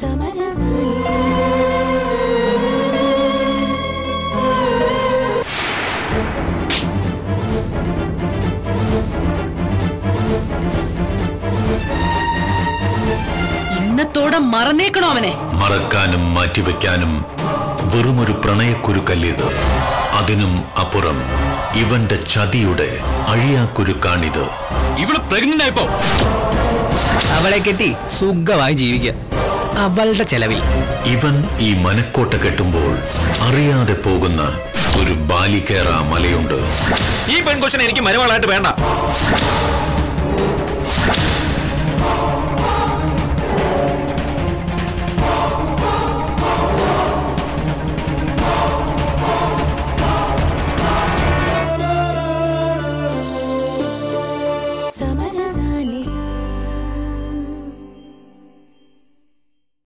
ഇന്നത്തോടെ മറന്നേക്കണോ അവനെ? മറക്കാനും മാറ്റിവെക്കാനും വെറുമൊരു പ്രണയക്കുരുക്കല്ലിത്. അതിനും അപ്പുറം ഇവന്റെ ചതിയുടെ അഴിയാക്കുരുക്കാണിത്. ഇവൾ പ്രഗ്നന്റ് ആയപ്പോ. അവളെ കെട്ടി സുഖമായി ജീവിക്കുക അവളുടെ ചെലവിൽ. ഇവൻ ഈ മനക്കോട്ട കെട്ടുമ്പോൾ അറിയാതെ പോകുന്ന ഒരു ബാലികേറ മലയുണ്ട്. ഈ പെൺകൊച്ചിനെ എനിക്ക് മരുമകളായിട്ട് വേണ്ട.